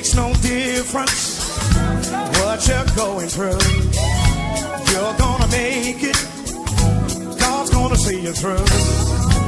makes no difference what you're going through. You're gonna make it. God's gonna see you through.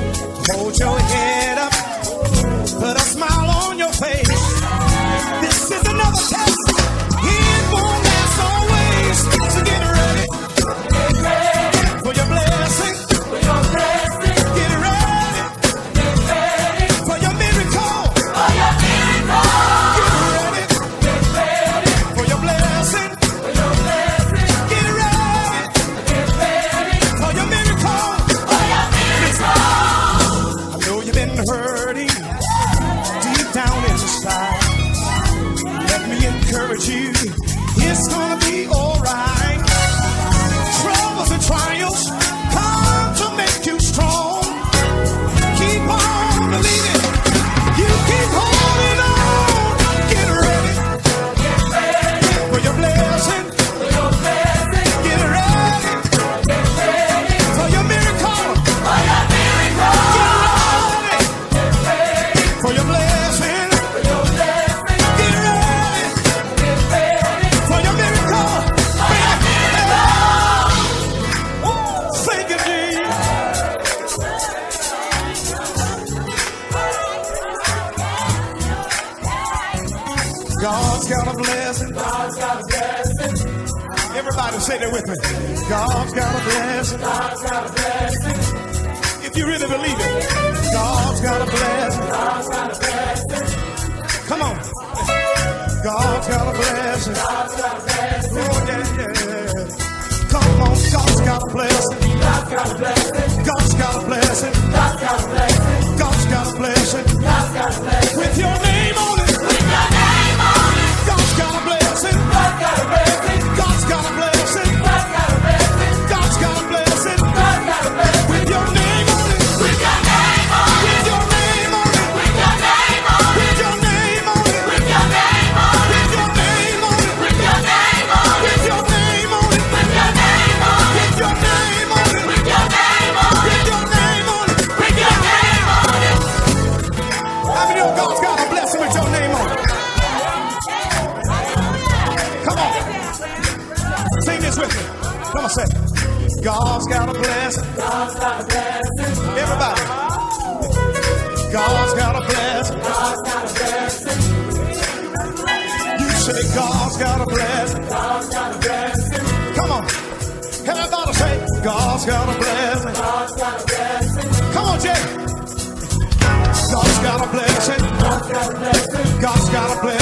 God's got a blessing. God's got a blessing. Everybody say that with me. God's got a blessing. God's got a blessing. If you really believe it, God's got a blessing. God's got a blessing. Come on. God's got a blessing. God's got a blessing. Christian. Come on, say, God's got a blessing. God's got a blessing. Everybody. God's got a blessing. God's got a blessing. You say God's got a blessing. God's got a blessing. Come on. Everybody say, God's got a blessing. God's got a blessing. Come on, Jay. God's got a blessing. God's got a blessing. God's got a blessing.